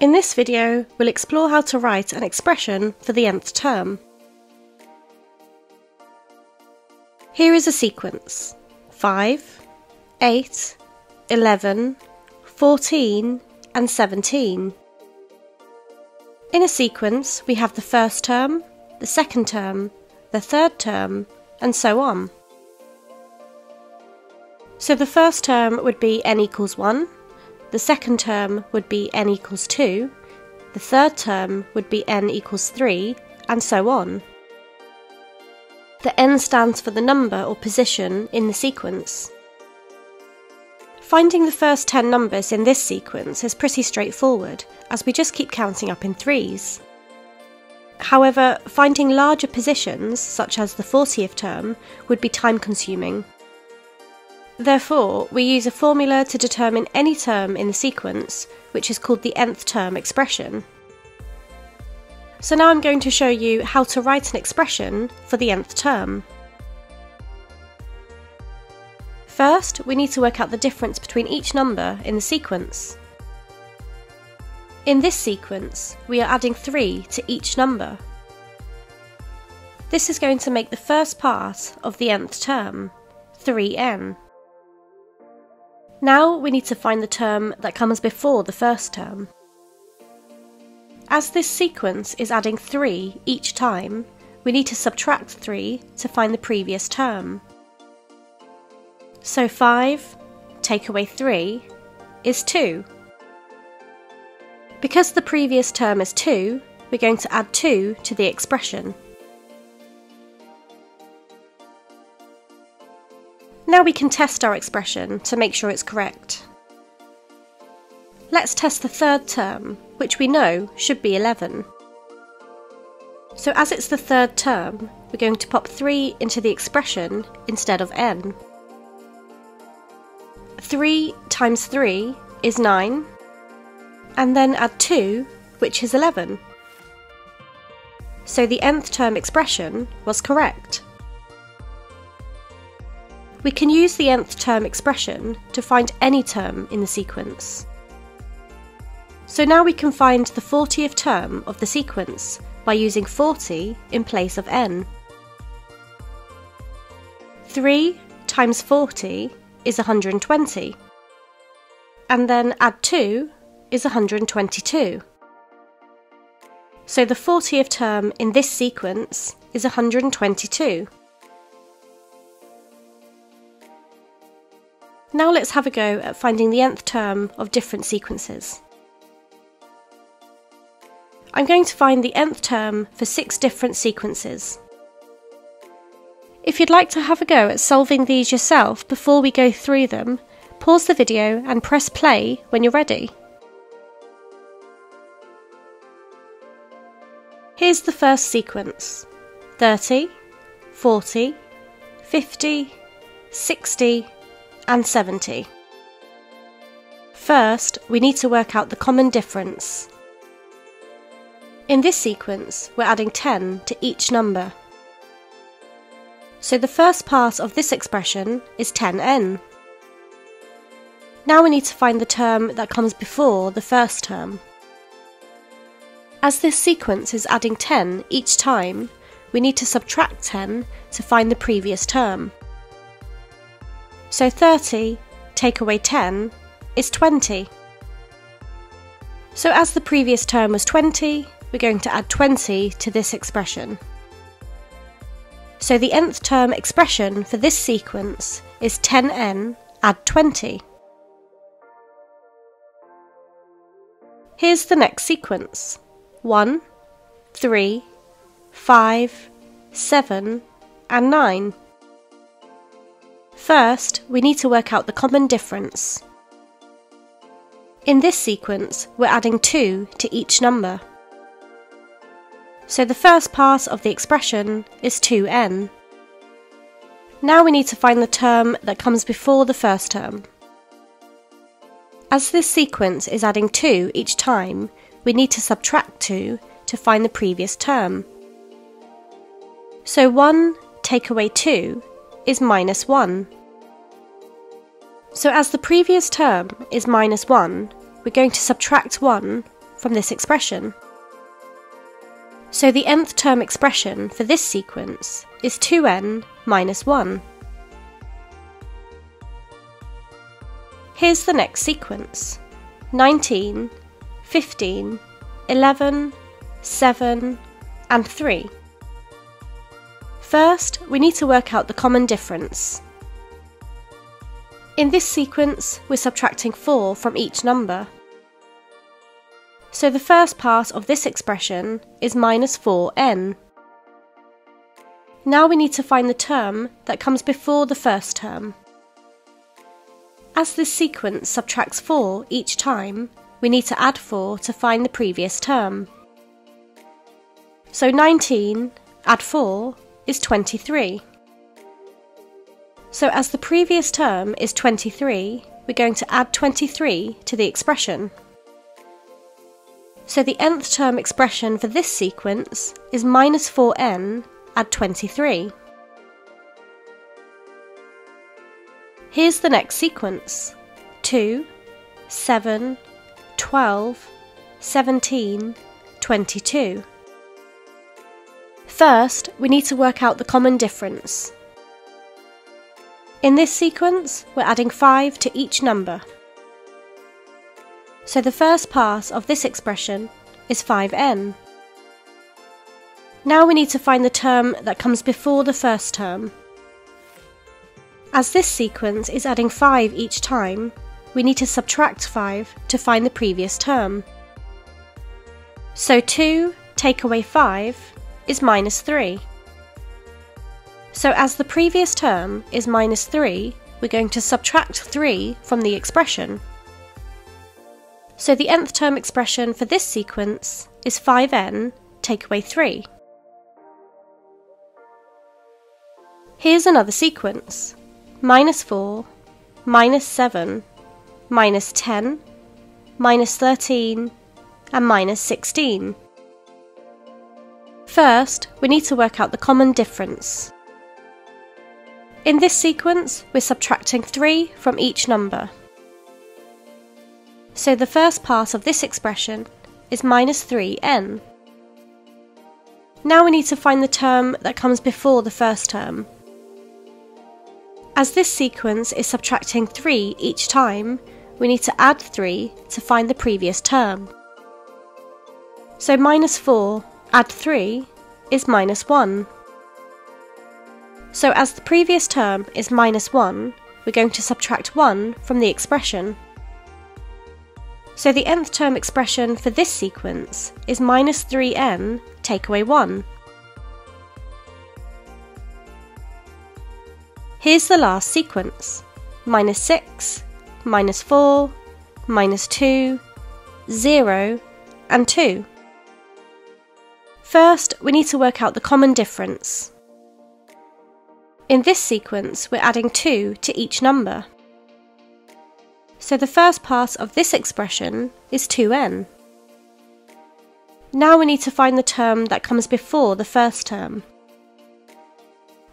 In this video, we'll explore how to write an expression for the nth term. Here is a sequence 5, 8, 11, 14, and 17. In a sequence, we have the first term, the second term, the third term, and so on. So the first term would be n equals 1, the second term would be n equals 2, the third term would be n equals 3, and so on. The n stands for the number or position in the sequence. Finding the first 10 numbers in this sequence is pretty straightforward, as we just keep counting up in threes. However, finding larger positions, such as the 40th term, would be time consuming, Therefore, we use a formula to determine any term in the sequence, which is called the nth term expression. So now I'm going to show you how to write an expression for the nth term. First, we need to work out the difference between each number in the sequence. In this sequence, we are adding 3 to each number. This is going to make the first part of the nth term, 3n. Now we need to find the term that comes before the first term. As this sequence is adding 3 each time, we need to subtract 3 to find the previous term. So 5 take away 3 is 2. Because the previous term is 2, we're going to add 2 to the expression. Now we can test our expression to make sure it's correct. Let's test the third term, which we know should be 11. So as it's the third term, we're going to pop 3 into the expression instead of n. 3 times 3 is 9, and then add 2, which is 11. So the nth term expression was correct. We can use the nth term expression to find any term in the sequence. So now we can find the 40th term of the sequence by using 40 in place of n. 3 times 40 is 120, and then add 2 is 122. So the 40th term in this sequence is 122. Now let's have a go at finding the nth term of different sequences. I'm going to find the nth term for six different sequences. If you'd like to have a go at solving these yourself before we go through them, pause the video and press play when you're ready. Here's the first sequence 30, 40, 50, 60, and 70. First, we need to work out the common difference. In this sequence, we're adding 10 to each number. So the first part of this expression is 10n. Now we need to find the term that comes before the first term. As this sequence is adding 10 each time, we need to subtract 10 to find the previous term. So 30 take away 10 is 20. So as the previous term was 20, we're going to add 20 to this expression. So the nth term expression for this sequence is 10n add 20. Here's the next sequence 1, 3, 5, 7, and 9. First, we need to work out the common difference. In this sequence, we're adding 2 to each number. So the first part of the expression is 2n. Now we need to find the term that comes before the first term. As this sequence is adding 2 each time, we need to subtract 2 to find the previous term. So 1 take away 2 is minus 1. So as the previous term is minus 1, we're going to subtract 1 from this expression. So the nth term expression for this sequence is 2n minus 1. Here's the next sequence 19, 15, 11, 7, and 3. First, we need to work out the common difference. In this sequence, we're subtracting 4 from each number. So the first part of this expression is minus 4n. Now we need to find the term that comes before the first term. As this sequence subtracts 4 each time, we need to add 4 to find the previous term. So 19 add 4 is 23. So as the previous term is 23, we're going to add 23 to the expression. So the nth term expression for this sequence is minus 4n add 23. Here's the next sequence 2, 7, 12, 17, 22. First, we need to work out the common difference. In this sequence, we're adding 5 to each number. So the first part of this expression is 5n. Now we need to find the term that comes before the first term. As this sequence is adding 5 each time, we need to subtract 5 to find the previous term. So 2 take away 5 is minus 3. So as the previous term is minus 3, we're going to subtract 3 from the expression. So the nth term expression for this sequence is 5n take away 3. Here's another sequence minus 4, minus 7, minus 10, minus 13, and minus 16. First, we need to work out the common difference. In this sequence, we're subtracting 3 from each number. So the first part of this expression is minus 3n. Now we need to find the term that comes before the first term. As this sequence is subtracting 3 each time, we need to add 3 to find the previous term. So minus 4 add 3 is minus 1. So as the previous term is minus 1, we're going to subtract 1 from the expression. So the nth term expression for this sequence is minus 3n take away 1. Here's the last sequence. Minus 6, minus 4, minus 2, 0, and 2. First, we need to work out the common difference. In this sequence, we're adding 2 to each number. So the first part of this expression is 2n. Now we need to find the term that comes before the first term.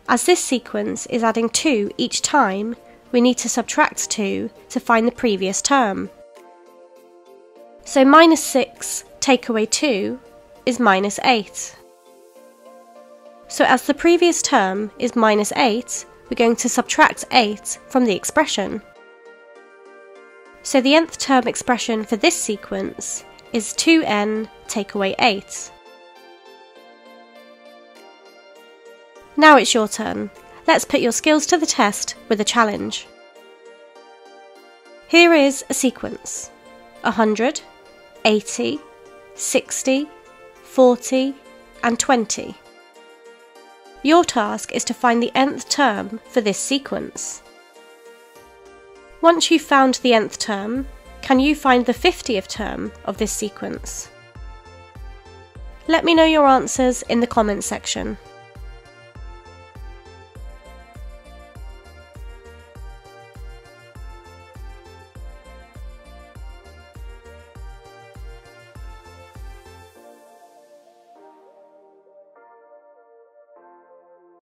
As this sequence is adding 2 each time, we need to subtract 2 to find the previous term. So minus 6 take away 2 is minus 8. So as the previous term is minus 8, we're going to subtract 8 from the expression. So the nth term expression for this sequence is 2n take away 8. Now it's your turn. Let's put your skills to the test with a challenge. Here is a sequence 100, 80, 60, 40, and 20. Your task is to find the nth term for this sequence. Once you've found the nth term, can you find the 50th term of this sequence? Let me know your answers in the comments section.